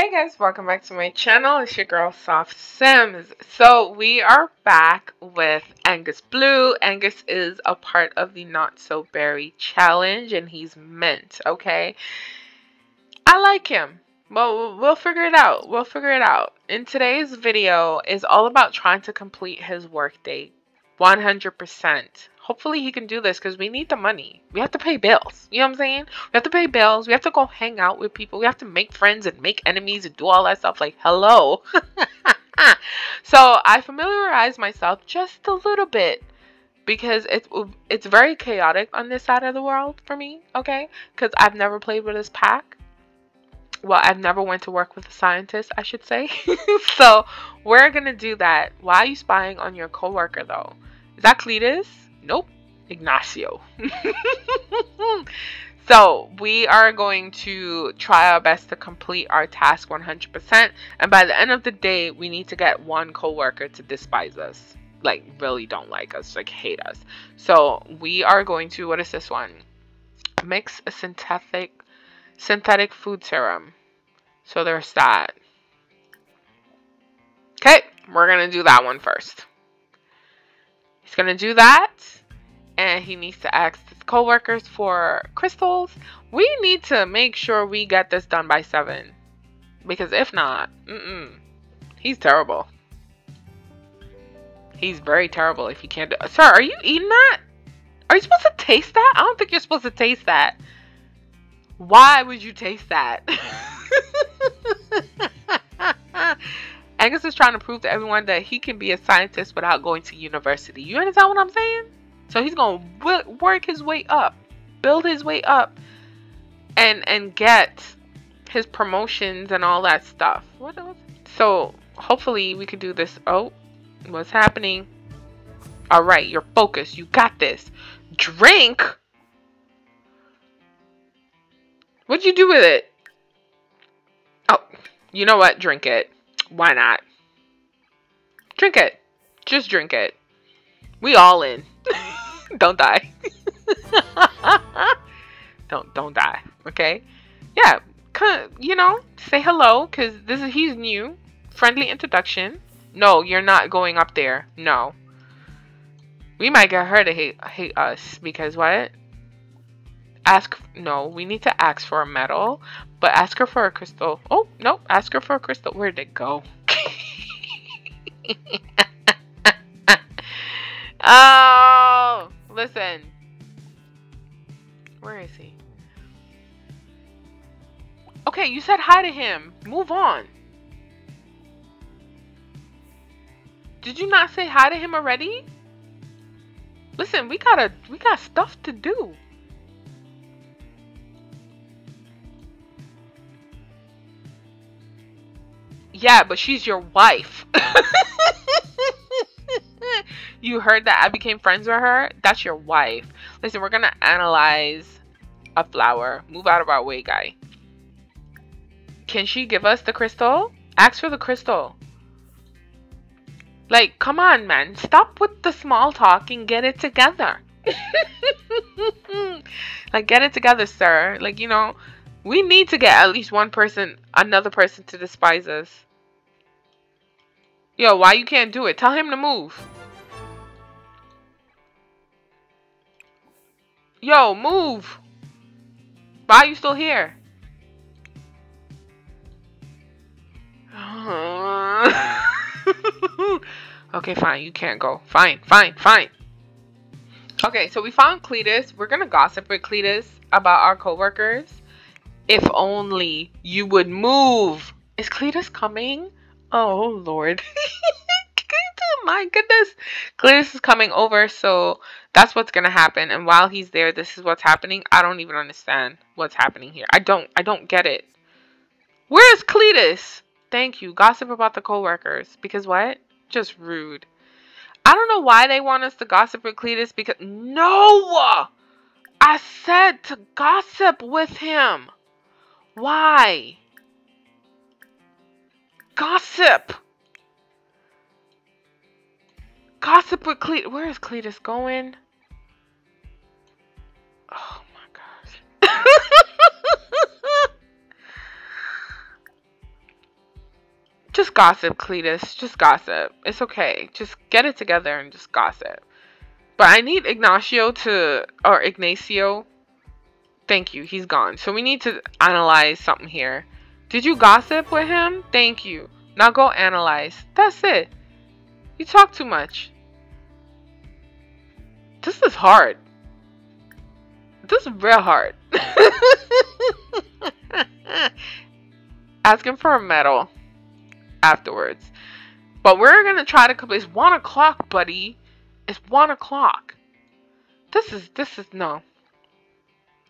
Hey guys, welcome back to my channel. It's your girl Soft Sims. So we are back with Angus Bleu. Angus is a part of the Not So Berry challenge and he's mint, okay? I like him. Well, we'll figure it out. We'll figure it out. In today's video is all about trying to complete his workday 100% hopefully he can do this because we need the money. We have to pay bills. You know what I'm saying? We have to pay bills. We have to go hang out with people. We have to make friends and make enemies and do all that stuff. Like, hello. so I familiarize myself just a little bit because it's it's very chaotic on this side of the world for me. Okay, because I've never played with this pack. Well, I've never went to work with a scientist, I should say. so we're gonna do that. Why are you spying on your coworker though? Is that Cletus? Nope, Ignacio. so we are going to try our best to complete our task 100%. And by the end of the day, we need to get one coworker to despise us. Like, really don't like us, like, hate us. So we are going to, what is this one? Mix a synthetic, synthetic food serum. So there's that. Okay, we're going to do that one first. He's going to do that and he needs to ask his coworkers for crystals. We need to make sure we get this done by 7. Because if not, mm -mm, he's terrible. He's very terrible if he can't do Sir, are you eating that? Are you supposed to taste that? I don't think you're supposed to taste that. Why would you taste that? Angus is trying to prove to everyone that he can be a scientist without going to university. You understand what I'm saying? So he's going to work his way up, build his way up, and and get his promotions and all that stuff. What else? So hopefully we could do this. Oh, what's happening? All right, you're focused. You got this. Drink. What'd you do with it? Oh, you know what? Drink it. Why not? Drink it. Just drink it. We all in. don't die. don't don't die. Okay. Yeah. You know, say hello because this is he's new. Friendly introduction. No, you're not going up there. No. We might get her to hate hate us because what? Ask no, we need to ask for a metal, but ask her for a crystal. Oh no, ask her for a crystal. Where'd it go? oh. Listen. Where is he? Okay, you said hi to him. Move on. Did you not say hi to him already? Listen, we gotta, we got stuff to do. Yeah, but she's your wife. you heard that I became friends with her, that's your wife. Listen, we're gonna analyze a flower. Move out of our way, guy. Can she give us the crystal? Ask for the crystal. Like, come on, man. Stop with the small talk and get it together. like, get it together, sir. Like, you know, we need to get at least one person, another person to despise us. Yo, why you can't do it? Tell him to move. Yo, move! Why are you still here? okay, fine. You can't go. Fine, fine, fine. Okay, so we found Cletus. We're going to gossip with Cletus about our coworkers. If only you would move. Is Cletus coming? Oh, Lord. My goodness. Cletus is coming over, so that's what's gonna happen. And while he's there, this is what's happening. I don't even understand what's happening here. I don't I don't get it. Where's Cletus? Thank you. Gossip about the coworkers. Because what? Just rude. I don't know why they want us to gossip with Cletus because no I said to gossip with him. Why? Gossip. Gossip with Cletus. Where is Cletus going? Oh my gosh. Just gossip, Cletus. Just gossip. It's okay. Just get it together and just gossip. But I need Ignacio to, or Ignacio. Thank you. He's gone. So we need to analyze something here. Did you gossip with him? Thank you. Now go analyze. That's it. You talk too much. This is hard. This is real hard. Ask him for a metal afterwards. But we're gonna try to complete. It's one o'clock, buddy. It's one o'clock. This is this is no.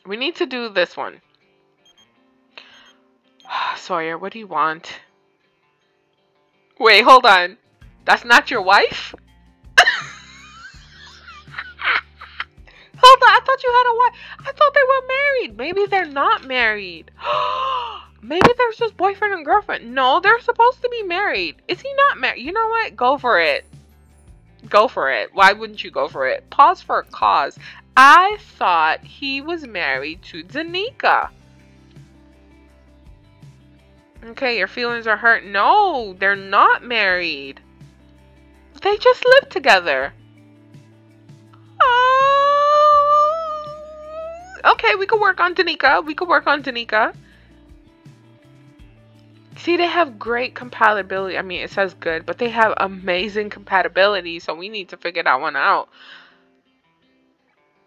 We need to do this one. Sawyer, what do you want? Wait, hold on. That's not your wife? hold on, I thought you had a wife. I thought they were married. Maybe they're not married. Maybe they're just boyfriend and girlfriend. No, they're supposed to be married. Is he not married? You know what? Go for it. Go for it. Why wouldn't you go for it? Pause for a cause. I thought he was married to Danica. Okay, your feelings are hurt. No, they're not married. They just live together. Oh. Okay, we could work on Danica. We could work on Danica. See, they have great compatibility. I mean, it says good, but they have amazing compatibility, so we need to figure that one out.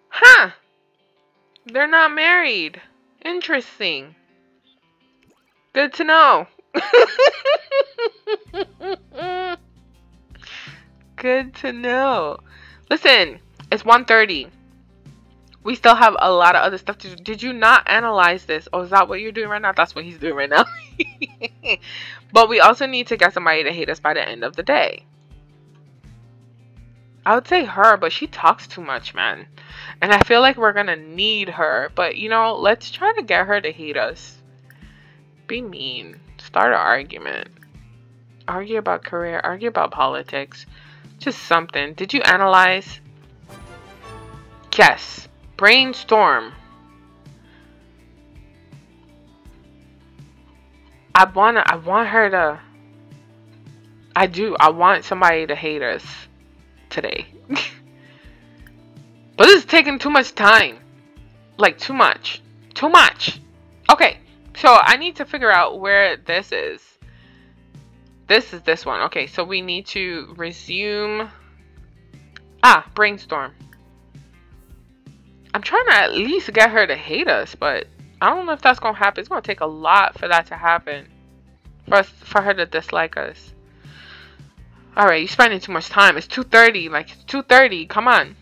Huh. They're not married. Interesting. Good to know. Good to know. Listen, it's 1.30. We still have a lot of other stuff to do. Did you not analyze this? Oh, is that what you're doing right now? That's what he's doing right now. but we also need to get somebody to hate us by the end of the day. I would say her, but she talks too much, man. And I feel like we're gonna need her. But you know, let's try to get her to hate us. Be mean. Start an argument. Argue about career. Argue about politics. Just something. Did you analyze? Yes. Brainstorm. I wanna I want her to I do. I want somebody to hate us today. but this is taking too much time. Like too much. Too much. Okay. So I need to figure out where this is. This is this one. Okay, so we need to resume Ah, brainstorm. I'm trying to at least get her to hate us, but I don't know if that's gonna happen. It's gonna take a lot for that to happen. For us, for her to dislike us. Alright, you're spending too much time. It's 2.30. Like, it's 2.30. Come on.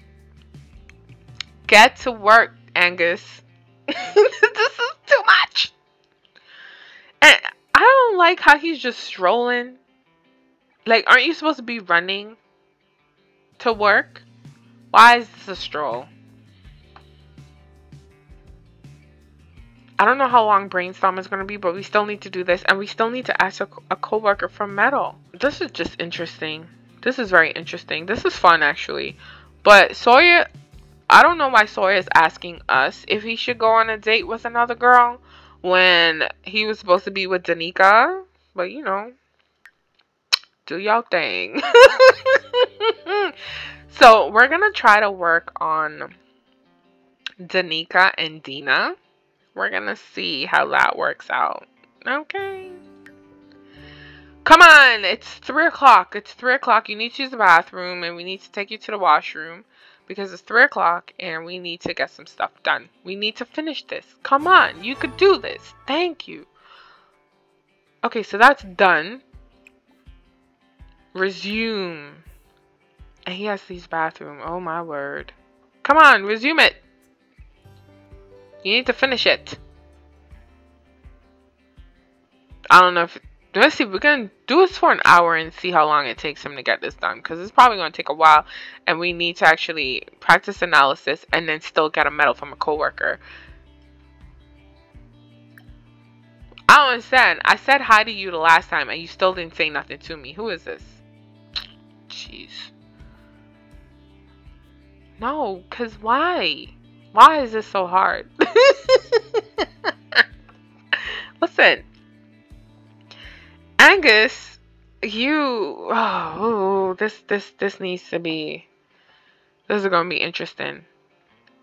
Get to work, Angus. this is too much. And I don't like how he's just strolling. Like, aren't you supposed to be running to work? Why is this a stroll? I don't know how long brainstorm is going to be, but we still need to do this. And we still need to ask a, a co-worker from Metal. This is just interesting. This is very interesting. This is fun, actually. But Sawyer, I don't know why Sawyer is asking us if he should go on a date with another girl when he was supposed to be with Danica. But, you know, do y'all thing. so, we're to try to work on Danica and Dina. We're gonna see how that works out. Okay. Come on, it's 3 o'clock. It's 3 o'clock. You need to use the bathroom and we need to take you to the washroom because it's 3 o'clock and we need to get some stuff done. We need to finish this. Come on, you could do this. Thank you. Okay, so that's done. Resume. And he has these bathroom. Oh my word. Come on, resume it. You need to finish it. I don't know if... Let's see, we're to do this for an hour and see how long it takes him to get this done. Because it's probably going to take a while. And we need to actually practice analysis and then still get a metal from a coworker. I don't understand. I said hi to you the last time and you still didn't say nothing to me. Who is this? Jeez. No, because why? Why is this so hard? Listen, Angus you oh this this this needs to be this is gonna be interesting.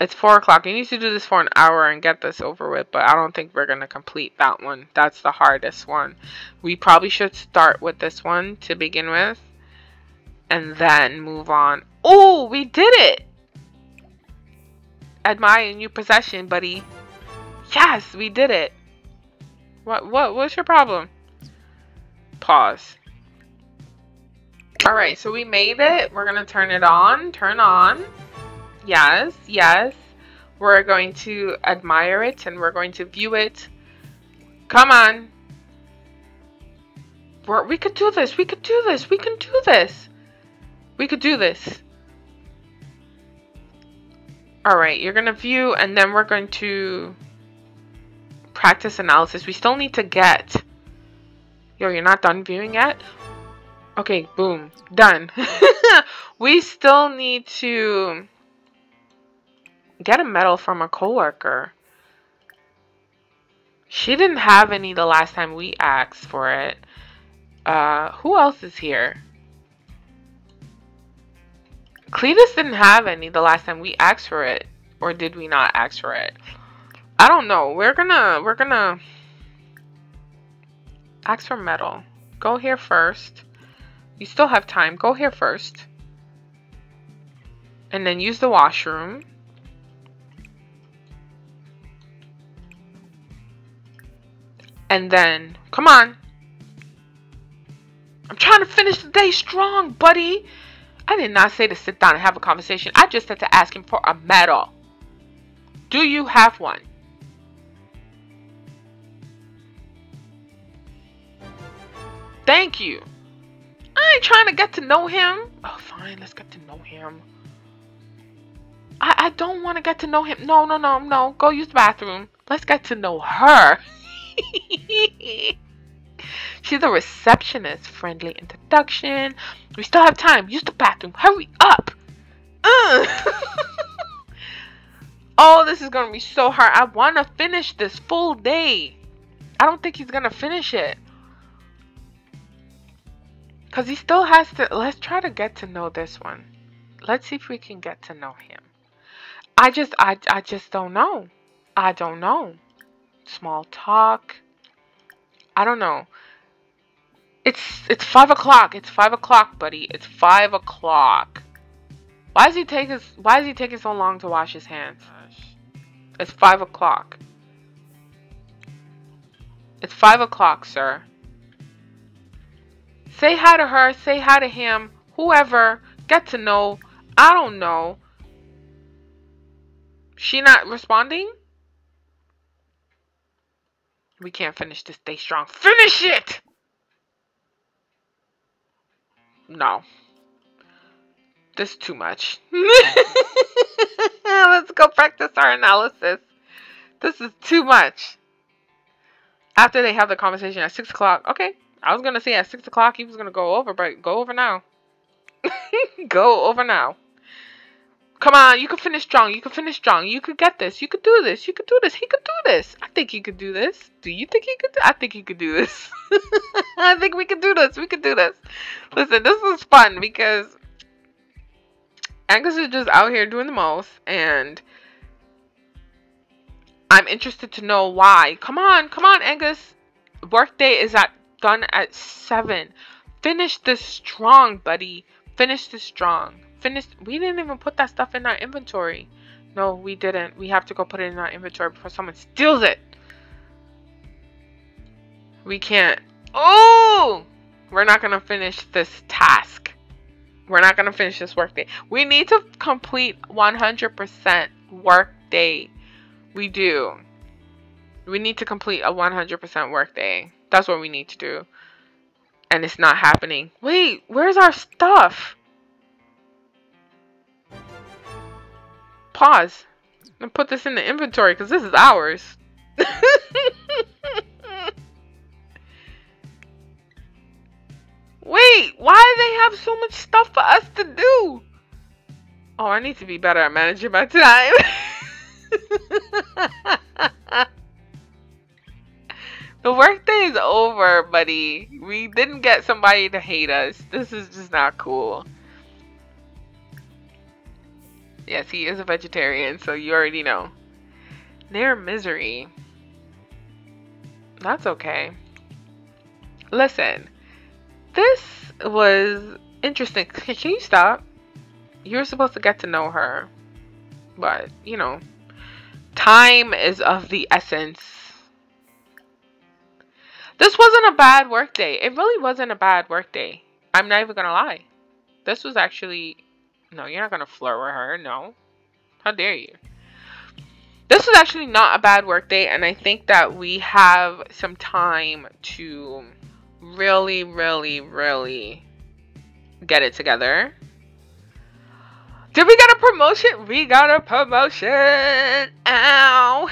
It's four o'clock. You need to do this for an hour and get this over with, but I don't think we're gonna complete that one. That's the hardest one. We probably should start with this one to begin with and then move on. Oh, we did it! Admire new possession, buddy. Yes, we did it. What what what's your problem? Pause. Alright, so we made it. We're gonna turn it on. Turn on. Yes, yes. We're going to admire it and we're going to view it. Come on. We're, we could do this. We could do this. We can do this. We could do this. Alright, you're going to view and then we're going to practice analysis. We still need to get... Yo, you're not done viewing yet? Okay, boom. Done. we still need to get a metal from a coworker. She didn't have any the last time we asked for it. Uh, who else is here? Cletus didn't have any the last time we asked for it. Or did we not ask for it? I don't know. We're gonna, we're gonna ask for metal. Go here first. You still have time. Go here first. And then use the washroom. And then, come on. I'm trying to finish the day strong, buddy. I did not say to sit down and have a conversation. I just said to ask him for a metal. Do you have one? Thank you. I ain't trying to get to know him. Oh, fine. Let's get to know him. I, I don't want to get to know him. No, no, no, no. Go use the bathroom. Let's get to know her. She's a receptionist. Friendly introduction. We still have time. Use the bathroom. Hurry up. Oh, this is going to be so hard. I want to finish this full day. I don't think he's going to finish it. Because he still has to. Let's try to get to know this one. Let's see if we can get to know him. I just, I, I just don't know. I don't know. Small talk. I don't know. It's it's five o'clock. It's five o'clock, buddy. It's five o'clock. Why is he taking Why is he taking so long to wash his hands? It's five o'clock. It's five o'clock, sir. Say hi to her. Say hi to him. Whoever. Get to know. I don't know. She not responding? We can't finish this Stay strong. Finish it! No. This is too much. Let's go practice our analysis. This is too much. After they have the conversation at 6 o'clock. Okay. I was to say at 6 o'clock he was to go over, but go over now. go over now. Come on, you can finish strong. You can finish strong. You could get this. You could do this. You could do this. He could do this. I think he could do this. Do you think he could? Do I think he could do this. I think we could do this. We could do this. Listen, this is fun because Angus is just out here doing the most, and I'm interested to know why. Come on, come on, Angus. Workday is at done at seven. Finish this strong, buddy. Finish this strong Finish. We didn't even put that stuff in our inventory. No, we didn't. We have to go put it in our inventory before someone steals it. We can't. Oh! We're not going to finish this task. We're not going to finish this workday. We need to complete 100% workday. We do. We need to complete a 100% workday. That's what we need to do. And it's not happening. Wait, where's our stuff? Pause. And put this in the inventory because this is ours. Wait, why do they have so much stuff for us to do? Oh, I need to be better at managing my time. The workday is over, buddy. We didn't get somebody to hate us. This is just not cool. Yes, he is a vegetarian, so you already know. Near misery. That's okay. Listen, this was interesting. Can you stop? You're supposed to get to know her. But, you know, time is of the essence. This wasn't a bad work day. It really wasn't a bad work day. I'm not even to lie. This was actually... No, you're not to flirt with her. No. How dare you? This was actually not a bad work day. And I think that we have some time to really, really, really get it together. Did we get a promotion? We got a promotion. Ow.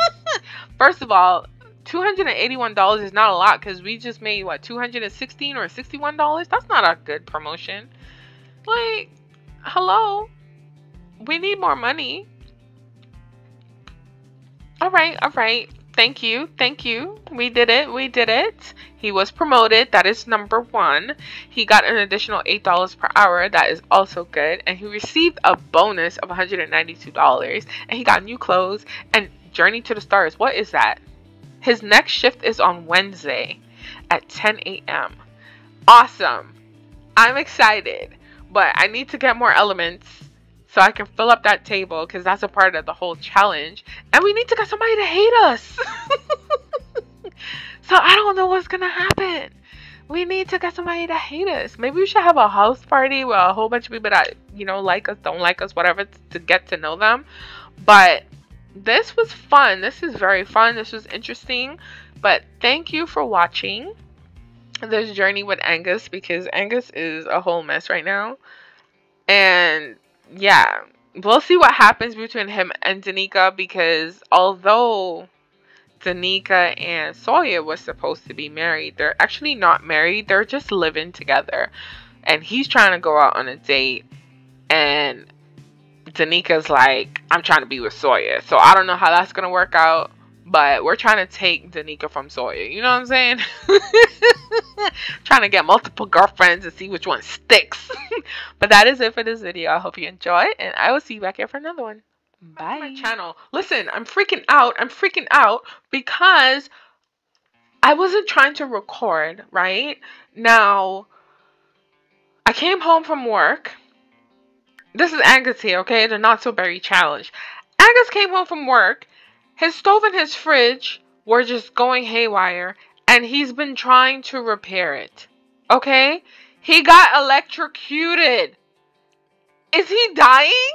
First of all, $281 is not a lot because we just made what 216 or $61. That's not a good promotion. Like, hello. We need more money. All right, all right. Thank you. Thank you. We did it. We did it. He was promoted. That is number one. He got an additional $8 per hour. That is also good. And he received a bonus of $192. And he got new clothes and Journey to the Stars. What is that? His next shift is on Wednesday at 10 a.m. Awesome. I'm excited. But I need to get more elements so I can fill up that table because that's a part of the whole challenge. And we need to get somebody to hate us. so I don't know what's gonna happen. We need to get somebody to hate us. Maybe we should have a house party where a whole bunch of people that you know like us, don't like us, whatever, to get to know them. But this was fun. This is very fun. This was interesting. But thank you for watching this journey with Angus because Angus is a whole mess right now. And yeah, we'll see what happens between him and Danica because although Danica and Sawyer was supposed to be married, they're actually not married. They're just living together. And he's trying to go out on a date and Danica's like, I'm trying to be with Sawyer. So I don't know how that's going to work out. But we're trying to take Danica from Sawyer. You know what I'm saying? trying to get multiple girlfriends and see which one sticks. but that is it for this video. I hope you enjoy. And I will see you back here for another one. Bye. My channel. Listen, I'm freaking out. I'm freaking out because I wasn't trying to record, right? Now, I came home from work. This is Angus here, okay? The Not So Berry Challenge. Angus came home from work his stove and his fridge were just going haywire, and he's been trying to repair it. Okay? He got electrocuted. Is he dying?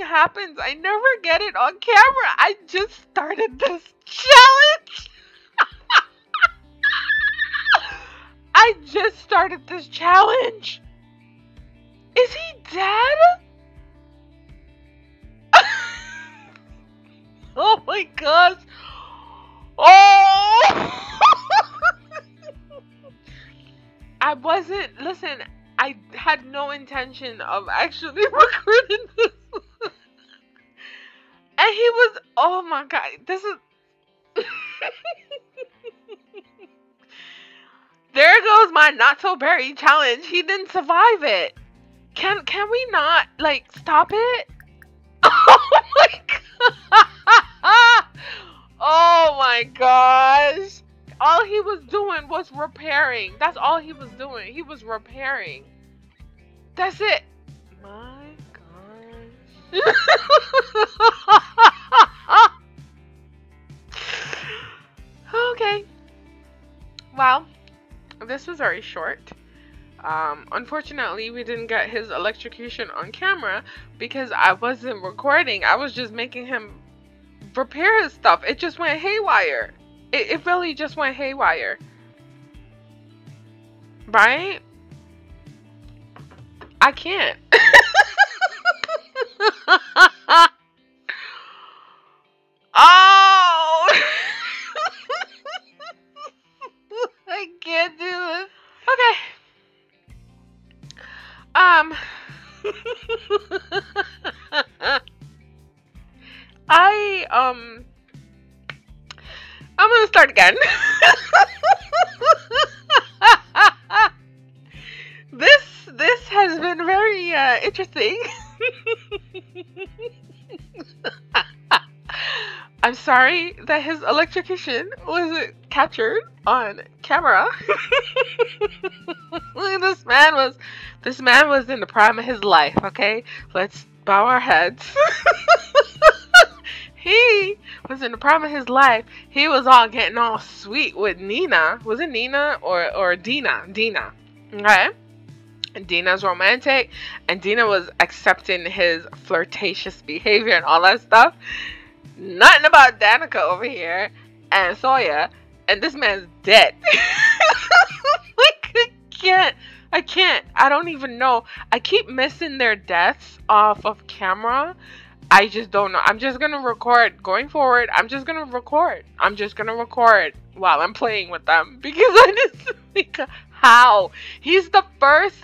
Happens, I never get it on camera. I just started this challenge. I just started this challenge. Is he dead? oh my gosh. Oh! I wasn't, listen, I had no intention of actually recording this. He was, oh my god, this is. there goes my not so berry challenge. He didn't survive it. Can can we not like stop it? Oh my god! Oh my gosh! all he was doing was repairing. That's all he was doing. He was repairing. That's it. Okay. Well, this was very short. Um, unfortunately, we didn't get his electrocution on camera because I wasn't recording. I was just making him repair his stuff. It just went haywire. It, it really just went haywire. Right? I can't. oh! I can't do this. Okay. Um. I, um. I'm gonna start again. this this has been very uh, interesting. I'm sorry that his electrocution wasn't captured on camera. this man was this man was in the prime of his life, okay? Let's bow our heads. he was in the prime of his life. He was all getting all sweet with Nina. Was it Nina or or Dina? Dina. Okay. Dina's romantic, and Dina was accepting his flirtatious behavior and all that stuff. Nothing about Danica over here and Sawyer, and this man's dead. like, I can't. I can't. I don't even know. I keep missing their deaths off of camera. I just don't know. I'm just gonna record going forward. I'm just gonna record. I'm just gonna record while I'm playing with them because I just how he's the first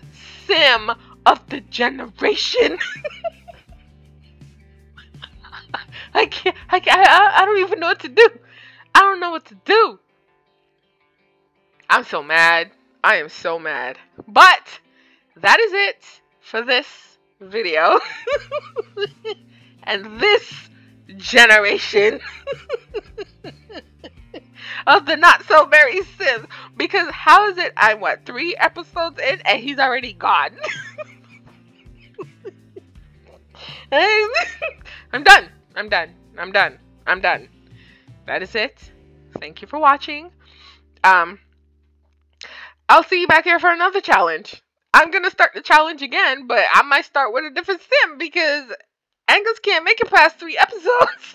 sim of the generation. I can't. I, can't I, I don't even know what to do. I don't know what to do. I'm so mad. I am so mad. But that is it for this video. and this generation of the not so berry sims. Because how is it I'm what three episodes in and he's already gone? I'm done. I'm done. I'm done. I'm done. That is it. Thank you for watching. Um I'll see you back here for another challenge. I'm gonna start the challenge again, but I might start with a different sim because Angus can't make it past three episodes.